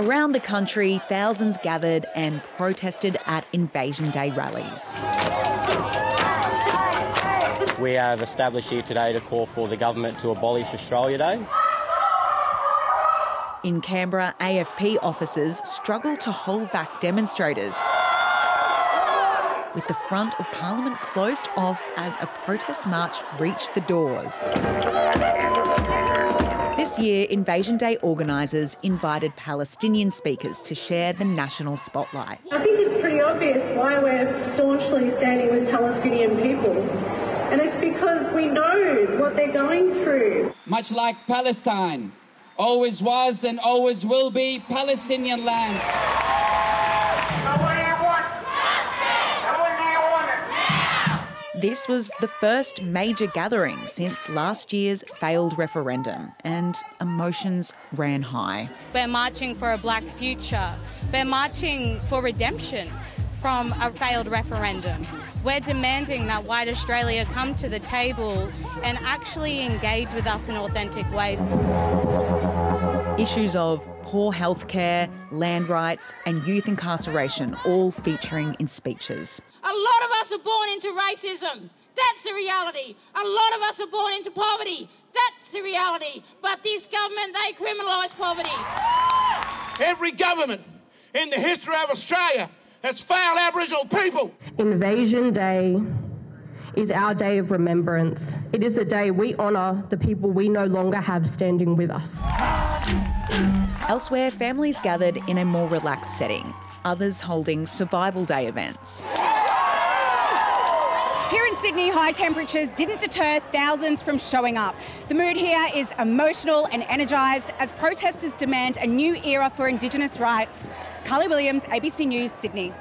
Around the country, thousands gathered and protested at Invasion Day rallies. We have established here today to call for the government to abolish Australia Day. In Canberra, AFP officers struggle to hold back demonstrators. With the front of Parliament closed off as a protest march reached the doors. This year, Invasion Day organisers invited Palestinian speakers to share the national spotlight. I think it's pretty obvious why we're staunchly standing with Palestinian people. And it's because we know what they're going through. Much like Palestine, always was and always will be Palestinian land. This was the first major gathering since last year's failed referendum, and emotions ran high. We're marching for a black future. We're marching for redemption from a failed referendum. We're demanding that white Australia come to the table and actually engage with us in authentic ways. Issues of poor healthcare, land rights, and youth incarceration all featuring in speeches. A lot of us are born into racism. That's the reality. A lot of us are born into poverty. That's the reality. But this government, they criminalise poverty. Every government in the history of Australia has failed Aboriginal people. Invasion Day is our day of remembrance. It is a day we honour the people we no longer have standing with us. Elsewhere, families gathered in a more relaxed setting, others holding Survival Day events. Here in Sydney, high temperatures didn't deter thousands from showing up. The mood here is emotional and energised as protesters demand a new era for Indigenous rights. Carly Williams, ABC News, Sydney.